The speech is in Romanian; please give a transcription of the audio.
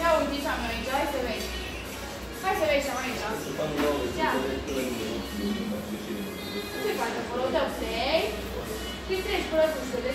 Ia uite ce am aici, hai să vezi. Hai să vezi ce am aici. Ia. Ce faci acolo? Dă play. Când treci până cu ștele,